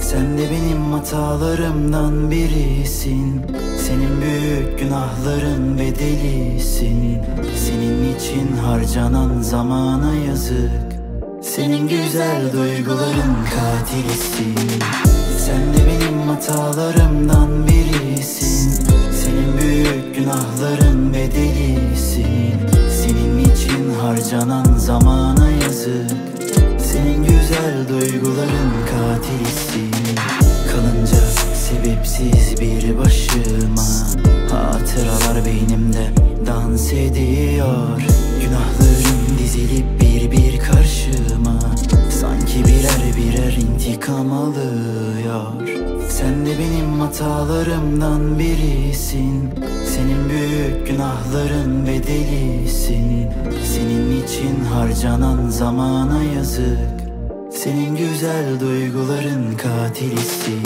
Sen de benim hatalarımdan birisin. Senin büyük günahların bedelisin. Senin için harcanan zamana yazık. Senin güzel duyguların katilisin. Sen de benim hatalarımdan birisin. Senin büyük günahların bedelisin. Senin için harcanan zamana yazık Senin güzel duyguların katilisin Kalınca sebepsiz bir başıma. Hatıralar beynimde dans ediyor. Günahlarım dizilip bir bir karşıma. Sanki birer birer intikam alıyor. Sen de benim hatalarımdan birisin. Senin büyük günahların için harcanan zamana yazık. Senin güzel duyguların katilisin.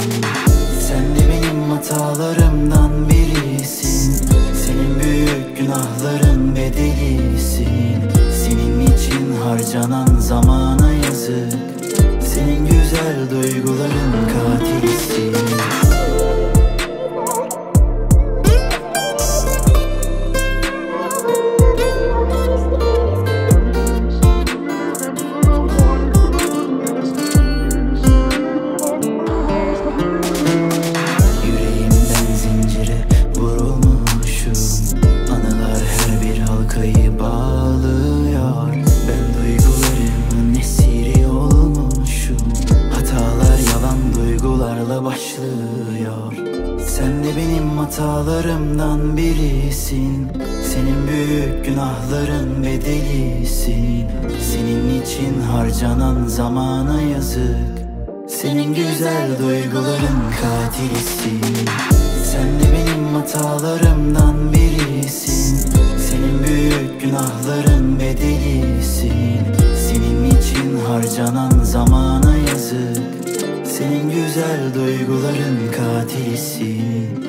Sen de benim hatalarımdan birisin. Senin büyük günahların bedelisin. Senin için harcanan zamana yazık. Senin güzel duyguların katilisin başlıyor. Sen de benim hatalarımdan birisin. Senin büyük günahların bedelisin. Senin için harcanan zamana yazık. Senin güzel duyguların katilisin. Sen de benim hatalarımdan birisin. Senin büyük günahların bedelisin. Senin için harcanan yazık senin güzel duyguların katilisin